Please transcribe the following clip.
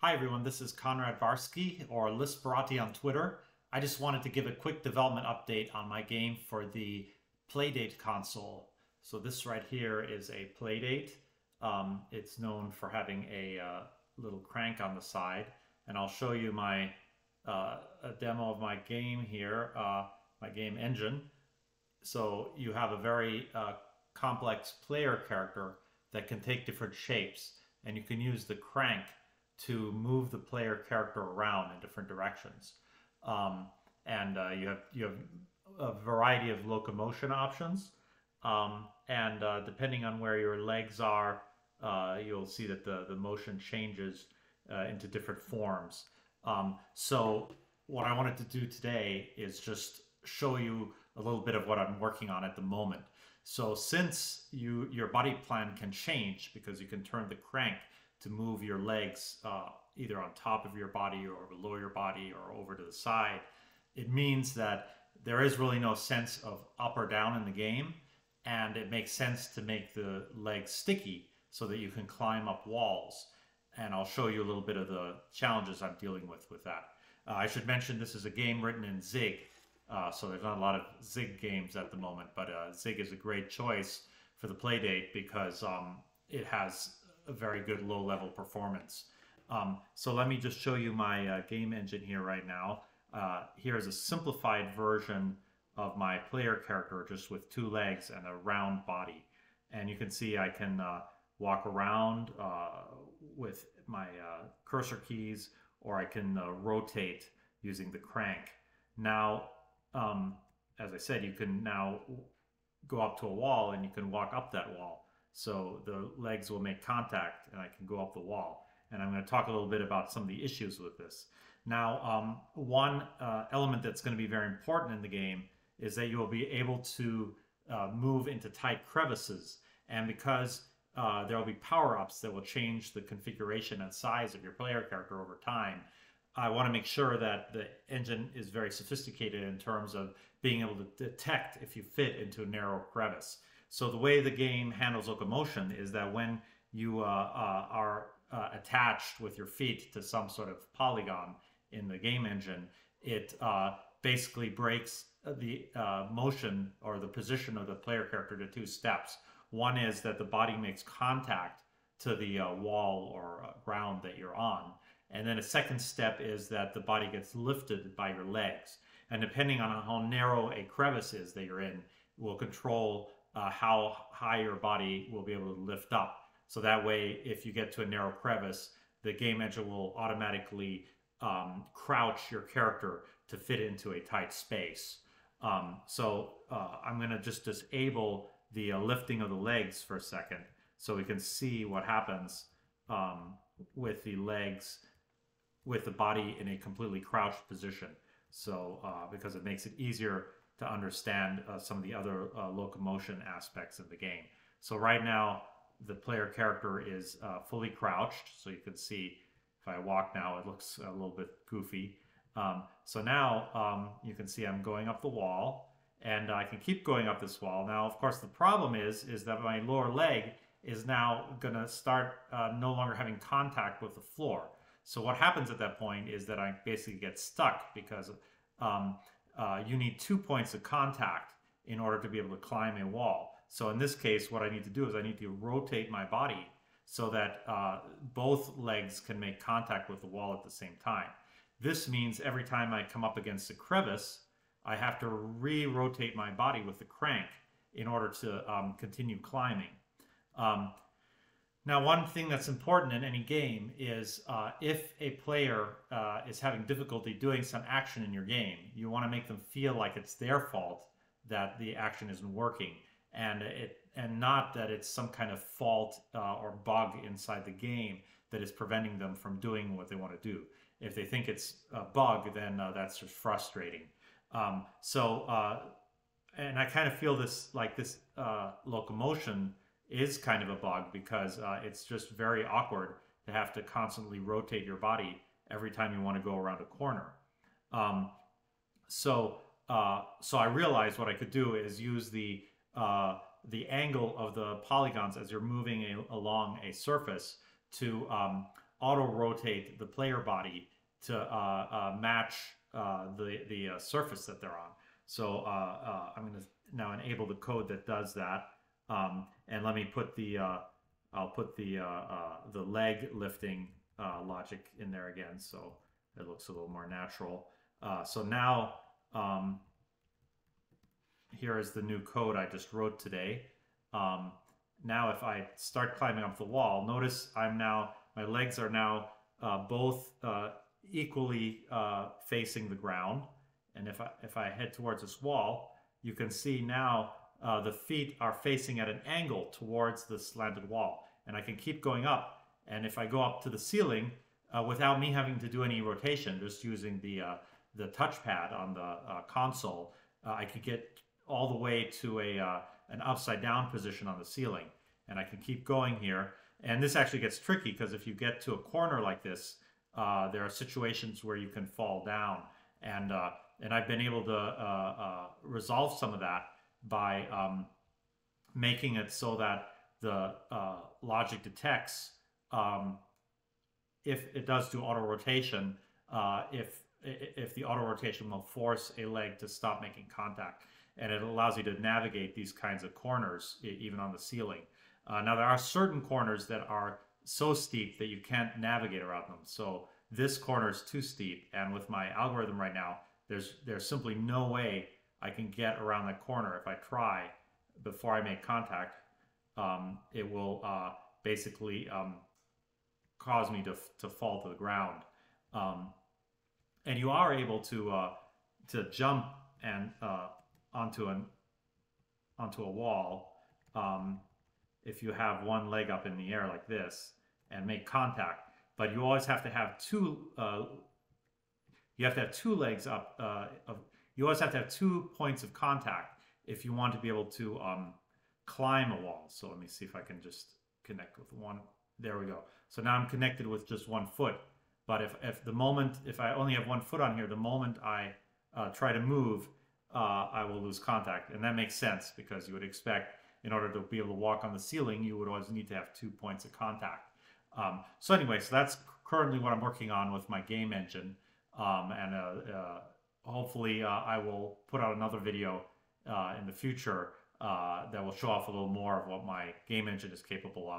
Hi everyone, this is Conrad Barski or Lisperati on Twitter. I just wanted to give a quick development update on my game for the Playdate console. So this right here is a Playdate. Um, it's known for having a uh, little crank on the side and I'll show you my uh, a demo of my game here, uh, my game engine. So you have a very uh, complex player character that can take different shapes and you can use the crank to move the player character around in different directions. Um, and uh, you have you have a variety of locomotion options. Um, and uh, depending on where your legs are, uh, you'll see that the, the motion changes uh, into different forms. Um, so what I wanted to do today is just show you a little bit of what I'm working on at the moment. So since you your body plan can change because you can turn the crank to move your legs uh, either on top of your body or below your body or over to the side, it means that there is really no sense of up or down in the game. And it makes sense to make the legs sticky so that you can climb up walls. And I'll show you a little bit of the challenges I'm dealing with with that. Uh, I should mention this is a game written in Zig. Uh, so there's not a lot of Zig games at the moment, but uh, Zig is a great choice for the playdate because um, it has a very good low level performance. Um, so let me just show you my uh, game engine here right now. Uh, here is a simplified version of my player character just with two legs and a round body. And you can see I can uh, walk around uh, with my uh, cursor keys or I can uh, rotate using the crank. Now, um, as I said, you can now go up to a wall and you can walk up that wall. So the legs will make contact and I can go up the wall. And I'm going to talk a little bit about some of the issues with this. Now, um, one uh, element that's going to be very important in the game is that you will be able to uh, move into tight crevices. And because uh, there will be power-ups that will change the configuration and size of your player character over time, I want to make sure that the engine is very sophisticated in terms of being able to detect if you fit into a narrow crevice. So the way the game handles locomotion is that when you uh, uh, are uh, attached with your feet to some sort of polygon in the game engine, it uh, basically breaks the uh, motion or the position of the player character to two steps. One is that the body makes contact to the uh, wall or ground that you're on. And then a second step is that the body gets lifted by your legs. And depending on how narrow a crevice is that you're in, will control uh, how high your body will be able to lift up. So that way, if you get to a narrow crevice, the game engine will automatically um, crouch your character to fit into a tight space. Um, so uh, I'm going to just disable the uh, lifting of the legs for a second so we can see what happens um, with the legs with the body in a completely crouched position. So uh, because it makes it easier to understand uh, some of the other uh, locomotion aspects of the game. So right now, the player character is uh, fully crouched. So you can see if I walk now, it looks a little bit goofy. Um, so now um, you can see I'm going up the wall and I can keep going up this wall. Now, of course, the problem is, is that my lower leg is now going to start uh, no longer having contact with the floor. So what happens at that point is that I basically get stuck because um, uh, you need two points of contact in order to be able to climb a wall. So in this case, what I need to do is I need to rotate my body so that uh, both legs can make contact with the wall at the same time. This means every time I come up against a crevice, I have to re-rotate my body with the crank in order to um, continue climbing. Um, now, one thing that's important in any game is uh, if a player uh, is having difficulty doing some action in your game, you want to make them feel like it's their fault that the action isn't working, and it and not that it's some kind of fault uh, or bug inside the game that is preventing them from doing what they want to do. If they think it's a bug, then uh, that's just frustrating. Um, so, uh, and I kind of feel this like this uh, locomotion is kind of a bug because uh, it's just very awkward to have to constantly rotate your body every time you want to go around a corner. Um, so uh, so I realized what I could do is use the uh, the angle of the polygons as you're moving a, along a surface to um, auto rotate the player body to uh, uh, match uh, the the uh, surface that they're on. So I'm going to now enable the code that does that. Um, and let me put the I'll put the the leg lifting logic in there again, so it looks a little more natural. so now um, here is the new code I just wrote today. Um, now if I start climbing up the wall, notice I'm now, my legs are now uh, both uh, equally uh, facing the ground. And if I, if I head towards this wall, you can see now uh, the feet are facing at an angle towards the slanted wall. And I can keep going up. And if I go up to the ceiling, uh, without me having to do any rotation, just using the, uh, the touchpad on the console, I could get all the way to a uh, an upside down position on the ceiling. And I can keep going here. And this actually gets tricky because if you get to a corner like this, uh, there are situations where you can fall down. And, uh, and I've been able to uh, uh, resolve some of that by um, making it so that the uh, logic detects um, if it does do auto rotation, if if the auto rotation will force a leg to stop making contact and it allows you to navigate these kinds of corners even on the ceiling. Uh, now there are certain corners that are so steep that you can't navigate around them. So this corner is too steep, and with my algorithm right now, there's there's simply no way I can get around that corner. If I try before I make contact, um, it will uh, basically um, cause me to to fall to the ground. Um, and you are able to uh, to jump and uh, onto an onto a wall um, if you have one leg up in the air like this and make contact. But you always have to have two. Uh, you have to have two legs up. Uh, you always have to have two points of contact if you want to be able to um, climb a wall. So let me see if I can just connect with one. There we go. So now I'm connected with just one foot. But if, if the moment, if I only have one foot on here, the moment I uh, try to move, uh, I will lose contact. And that makes sense because you would expect in order to be able to walk on the ceiling, you would always need to have two points of contact. Um, so anyway, so that's currently what I'm working on with my game engine. Um, and uh, uh, hopefully uh, I will put out another video uh, in the future uh, that will show off a little more of what my game engine is capable of.